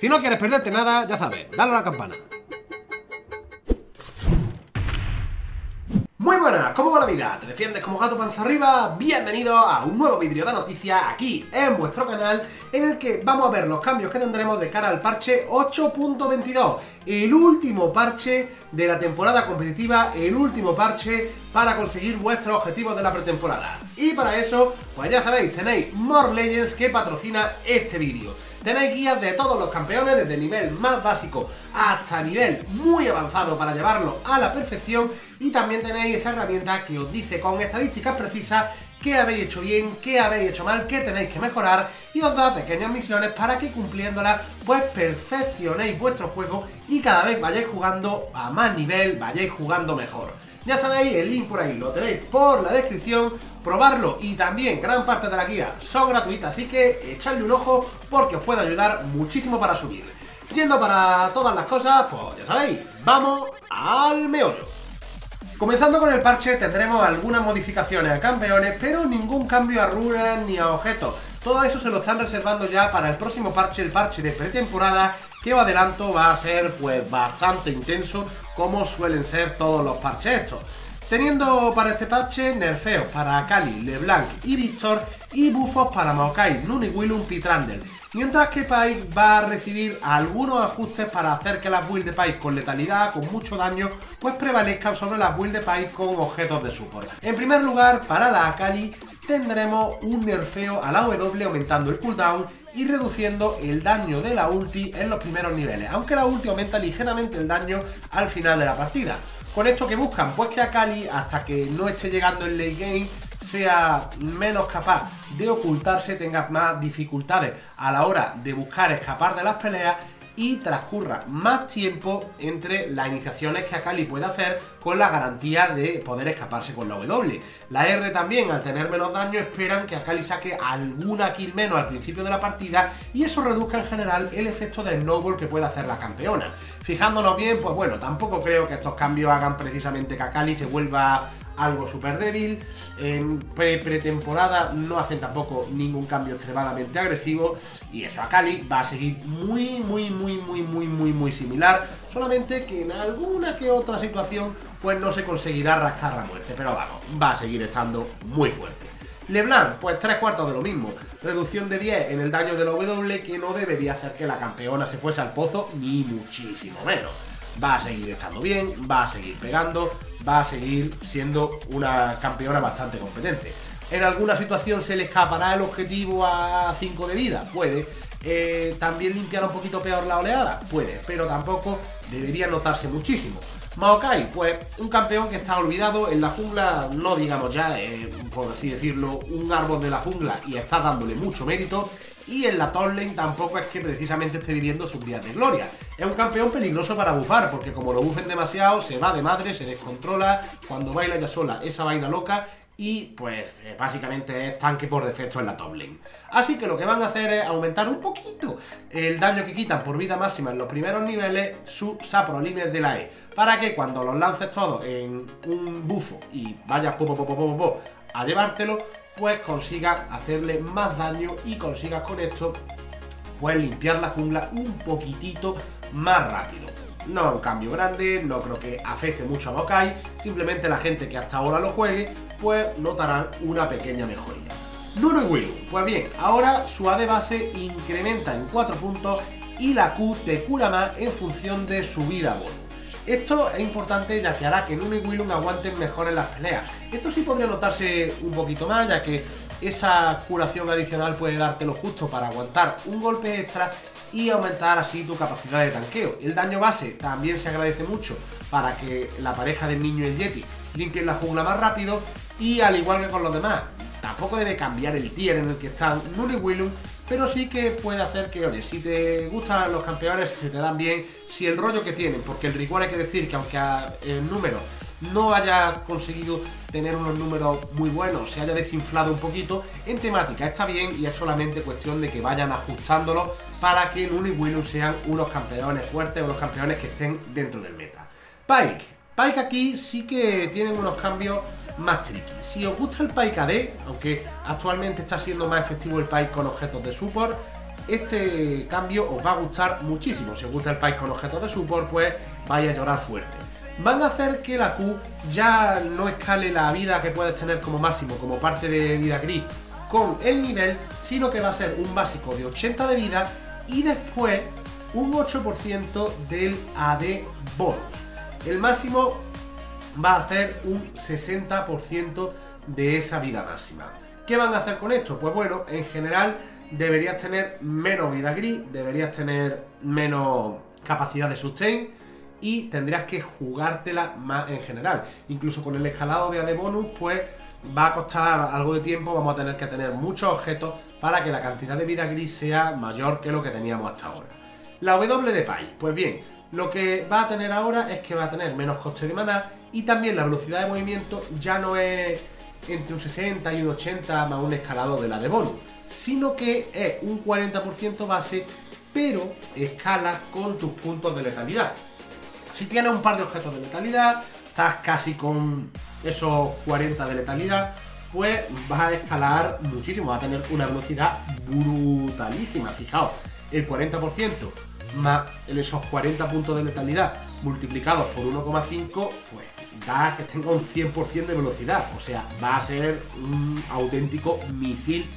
Si no quieres perderte nada, ya sabes, dale a la campana. Muy buenas, ¿cómo va la vida? ¿Te defiendes como gato panza arriba? Bienvenido a un nuevo vídeo de noticias aquí en vuestro canal en el que vamos a ver los cambios que tendremos de cara al parche 8.22 el último parche de la temporada competitiva, el último parche para conseguir vuestros objetivos de la pretemporada. Y para eso, pues ya sabéis, tenéis More Legends que patrocina este vídeo. Tenéis guías de todos los campeones, desde el nivel más básico hasta nivel muy avanzado para llevarlo a la perfección. Y también tenéis esa herramienta que os dice con estadísticas precisas qué habéis hecho bien, qué habéis hecho mal, qué tenéis que mejorar y os da pequeñas misiones para que cumpliéndolas pues perfeccionéis vuestro juego y cada vez vayáis jugando a más nivel, vayáis jugando mejor. Ya sabéis, el link por ahí lo tenéis por la descripción, probarlo y también gran parte de la guía son gratuitas, así que echadle un ojo porque os puede ayudar muchísimo para subir. Yendo para todas las cosas, pues ya sabéis, vamos al meollo. Comenzando con el parche tendremos algunas modificaciones a campeones, pero ningún cambio a runas ni a objetos. Todo eso se lo están reservando ya para el próximo parche, el parche de pretemporada, que os adelanto va a ser pues bastante intenso, como suelen ser todos los parches estos. Teniendo para este parche nerfeos para Akali, LeBlanc y Victor y buffos para Maokai, Nuniguilum, Pitrandel. Mientras que Pike va a recibir algunos ajustes para hacer que las builds de Pike con letalidad, con mucho daño, pues prevalezcan sobre las builds de Pike con objetos de support. En primer lugar, para la Akali tendremos un nerfeo a la W aumentando el cooldown y reduciendo el daño de la ulti en los primeros niveles, aunque la ulti aumenta ligeramente el daño al final de la partida. ¿Con esto que buscan? Pues que Akali, hasta que no esté llegando el late game, sea menos capaz de ocultarse, tenga más dificultades a la hora de buscar escapar de las peleas y transcurra más tiempo entre las iniciaciones que Akali puede hacer con la garantía de poder escaparse con la W. La R también, al tener menos daño, esperan que Akali saque alguna kill menos al principio de la partida y eso reduzca en general el efecto de snowball que puede hacer la campeona. Fijándonos bien, pues bueno, tampoco creo que estos cambios hagan precisamente que Akali se vuelva algo súper débil. En pretemporada no hacen tampoco ningún cambio extremadamente agresivo. Y eso, a Cali va a seguir muy, muy, muy, muy, muy, muy, muy similar. Solamente que en alguna que otra situación, pues no se conseguirá rascar la muerte. Pero vamos, va a seguir estando muy fuerte. LeBlanc, pues tres cuartos de lo mismo. Reducción de 10 en el daño de la W que no debería hacer que la campeona se fuese al pozo, ni muchísimo menos va a seguir estando bien, va a seguir pegando, va a seguir siendo una campeona bastante competente. ¿En alguna situación se le escapará el objetivo a 5 de vida? Puede. Eh, ¿También limpiar un poquito peor la oleada? Puede, pero tampoco debería notarse muchísimo. Maokai, pues un campeón que está olvidado en la jungla, no digamos ya, eh, por así decirlo, un árbol de la jungla y está dándole mucho mérito y en la top lane tampoco es que precisamente esté viviendo sus días de gloria. Es un campeón peligroso para bufar, porque como lo bufen demasiado, se va de madre, se descontrola, cuando baila ya sola esa vaina loca y pues eh, básicamente es tanque por defecto en la top lane. Así que lo que van a hacer es aumentar un poquito el daño que quitan por vida máxima en los primeros niveles sus saprolines de la E, para que cuando los lances todos en un bufo y vayas po, a llevártelo, pues consigas hacerle más daño y consigas con esto pues limpiar la jungla un poquitito más rápido. No es un cambio grande, no creo que afecte mucho a Maokai, simplemente la gente que hasta ahora lo juegue, pues notarán una pequeña mejoría. Nuno Willow, pues bien, ahora su A de base incrementa en 4 puntos y la Q te cura más en función de su vida bonus. Esto es importante ya que hará que Nuno y Willum aguanten mejor en las peleas. Esto sí podría notarse un poquito más, ya que esa curación adicional puede darte lo justo para aguantar un golpe extra y aumentar así tu capacidad de tanqueo. El daño base también se agradece mucho para que la pareja del niño y Yeti limpien la jungla más rápido y al igual que con los demás, tampoco debe cambiar el tier en el que están Null y Willum, pero sí que puede hacer que, oye, si te gustan los campeones, si se te dan bien, si el rollo que tienen, porque el ritual hay que decir que aunque el número no haya conseguido tener unos números muy buenos, se haya desinflado un poquito, en temática está bien y es solamente cuestión de que vayan ajustándolo para que Null y Willum sean unos campeones fuertes, unos campeones que estén dentro del meta. Pike. Pike aquí sí que tienen unos cambios más tricky. Si os gusta el Pike AD, aunque actualmente está siendo más efectivo el Pike con objetos de support, este cambio os va a gustar muchísimo. Si os gusta el país con objetos de support, pues vaya a llorar fuerte. Van a hacer que la Q ya no escale la vida que puedes tener como máximo, como parte de vida gris, con el nivel, sino que va a ser un básico de 80 de vida y después un 8% del AD bonus. El máximo va a hacer un 60% de esa vida máxima. ¿Qué van a hacer con esto? Pues bueno, en general deberías tener menos vida gris, deberías tener menos capacidad de sustain y tendrías que jugártela más en general. Incluso con el escalado de bonus, pues va a costar algo de tiempo, vamos a tener que tener muchos objetos para que la cantidad de vida gris sea mayor que lo que teníamos hasta ahora. La W de país, pues bien, lo que va a tener ahora es que va a tener menos coste de maná y también la velocidad de movimiento ya no es entre un 60 y un 80 más un escalado de la de bonus, sino que es un 40% base, pero escala con tus puntos de letalidad. Si tienes un par de objetos de letalidad, estás casi con esos 40 de letalidad, pues vas a escalar muchísimo, va a tener una velocidad brutalísima. Fijaos, el 40% más esos 40 puntos de letalidad multiplicados por 1,5, pues da que tenga un 100% de velocidad. O sea, va a ser un auténtico misil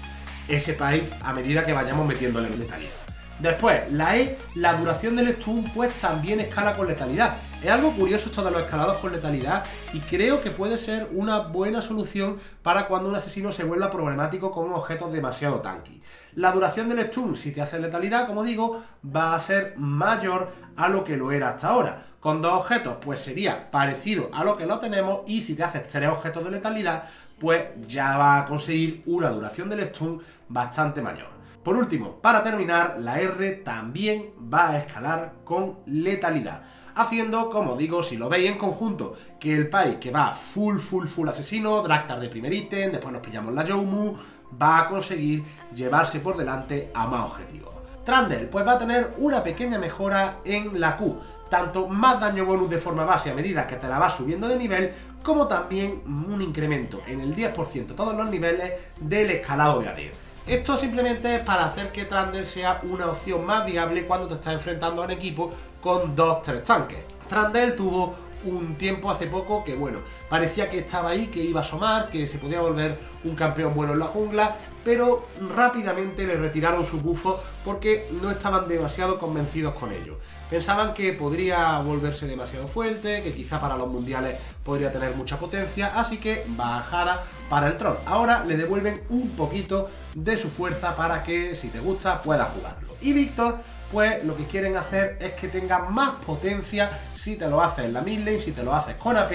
ese pipe a medida que vayamos metiéndole letalidad. Después, la E, la duración del stun, pues también escala con letalidad. Es algo curioso esto de los escalados con letalidad y creo que puede ser una buena solución para cuando un asesino se vuelva problemático con objetos demasiado tanky. La duración del stun, si te hace letalidad, como digo, va a ser mayor a lo que lo era hasta ahora. Con dos objetos, pues sería parecido a lo que lo tenemos y si te haces tres objetos de letalidad, pues ya va a conseguir una duración del stun bastante mayor. Por último, para terminar, la R también va a escalar con letalidad. Haciendo, como digo, si lo veis en conjunto, que el Pai que va full, full, full asesino, Draktar de primer ítem, después nos pillamos la Joumu, va a conseguir llevarse por delante a más objetivos. Trandel, pues va a tener una pequeña mejora en la Q, tanto más daño bonus de forma base a medida que te la vas subiendo de nivel, como también un incremento en el 10% todos los niveles del escalado de AD. Esto simplemente es para hacer que Trandel sea una opción más viable cuando te estás enfrentando a un equipo con 2-3 tanques. Trandel tuvo un tiempo hace poco que, bueno, parecía que estaba ahí, que iba a asomar, que se podía volver un campeón bueno en la jungla, pero rápidamente le retiraron su bufo porque no estaban demasiado convencidos con ello. Pensaban que podría volverse demasiado fuerte, que quizá para los mundiales podría tener mucha potencia, así que bajara para el troll. Ahora le devuelven un poquito de su fuerza para que, si te gusta, pueda jugarlo. Y Víctor pues lo que quieren hacer es que tenga más potencia si te lo haces en la mid si te lo haces con AP,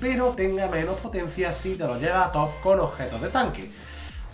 pero tenga menos potencia si te lo llevas a top con objetos de tanque.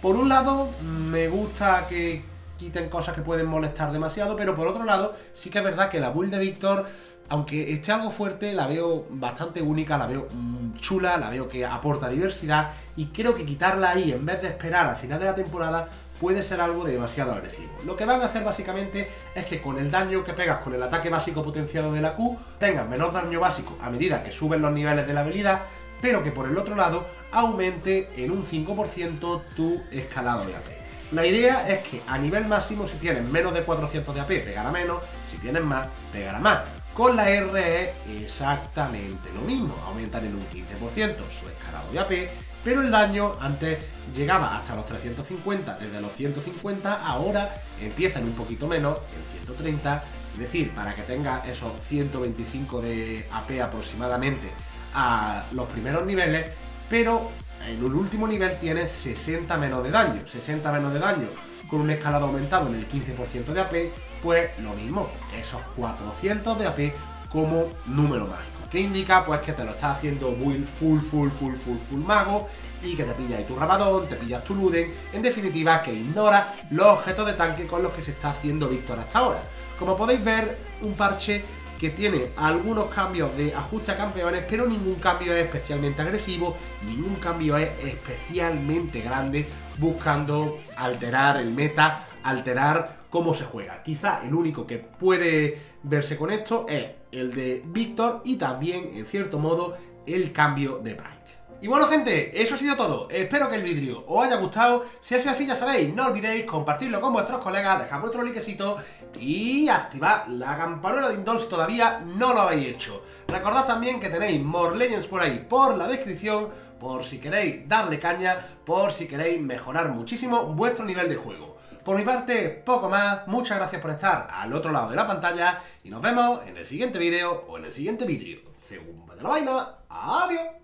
Por un lado, me gusta que quiten cosas que pueden molestar demasiado, pero por otro lado, sí que es verdad que la build de Víctor, aunque esté algo fuerte, la veo bastante única, la veo mm, chula, la veo que aporta diversidad y creo que quitarla ahí en vez de esperar al final de la temporada puede ser algo demasiado agresivo. Lo que van a hacer básicamente es que con el daño que pegas con el ataque básico potenciado de la Q, tengas menos daño básico a medida que suben los niveles de la habilidad, pero que por el otro lado aumente en un 5% tu escalado de AP. La idea es que a nivel máximo, si tienes menos de 400 de AP, pegará menos, si tienes más, pegará más. Con la R es exactamente lo mismo, aumentan en un 15% su escalado de AP pero el daño antes llegaba hasta los 350, desde los 150, ahora empieza en un poquito menos, en 130, es decir, para que tenga esos 125 de AP aproximadamente a los primeros niveles, pero en un último nivel tiene 60 menos de daño, 60 menos de daño con un escalado aumentado en el 15% de AP, pues lo mismo, esos 400 de AP como número mágico. ¿Qué indica? Pues que te lo estás haciendo muy full, full, full, full, full mago y que te pillas tu Rabadón, te pillas tu Luden, en definitiva que ignora los objetos de tanque con los que se está haciendo Víctor hasta ahora. Como podéis ver, un parche que tiene algunos cambios de ajuste a campeones, pero ningún cambio es especialmente agresivo, ningún cambio es especialmente grande, buscando alterar el meta, alterar cómo se juega. Quizá el único que puede verse con esto es el de Víctor y también, en cierto modo, el cambio de Pike. Y bueno gente, eso ha sido todo, espero que el vídeo os haya gustado, si ha sido así ya sabéis, no olvidéis compartirlo con vuestros colegas, dejar vuestro likecito y activar la campanita de Indol si todavía no lo habéis hecho. Recordad también que tenéis More Legends por ahí, por la descripción, por si queréis darle caña, por si queréis mejorar muchísimo vuestro nivel de juego. Por mi parte, poco más, muchas gracias por estar al otro lado de la pantalla y nos vemos en el siguiente vídeo o en el siguiente vídeo. Según vaya la vaina, adiós.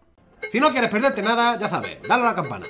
Si no quieres perderte nada, ya sabes, dale a la campana.